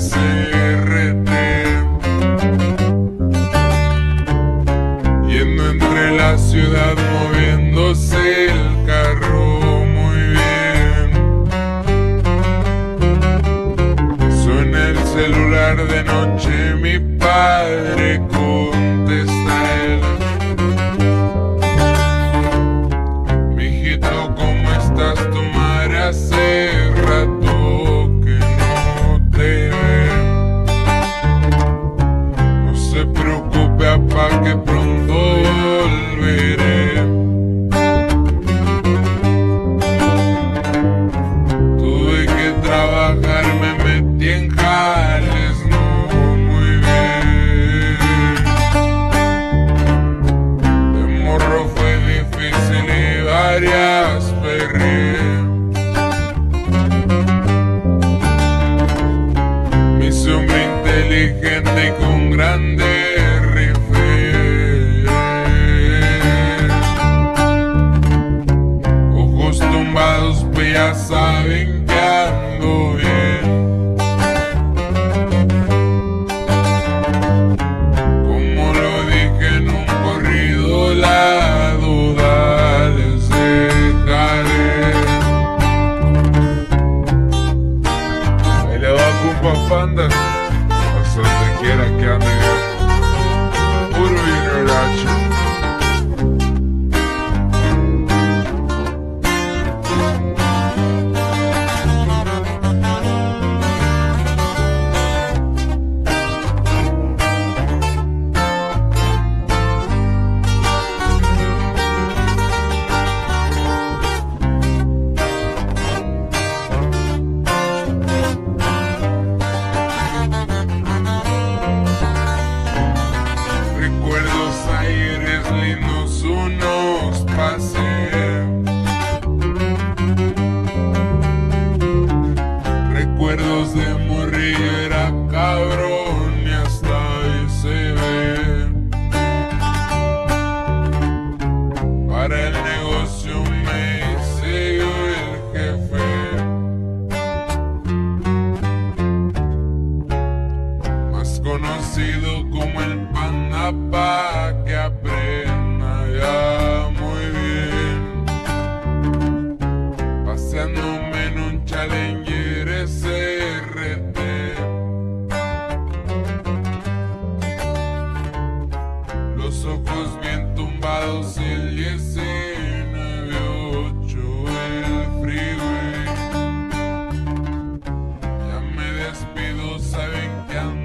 SRT. Yendo entre la ciudad moviéndose el carro muy bien. Suena el celular de noche, mi padre contesta él. Grande rifle. Ojos tumbados, pues ya saben que ando bien. Como lo dije en un corrido, la duda les dejaré. Ahí le va compa Panda, hasta donde quiera que ande. Puro Ineracho. como el panda pa' que aprenda ya muy bien. Pasándome en un Challenger SRT. Los ojos bien tumbados el 19 8 el freeway. Ya me despido, saben que ando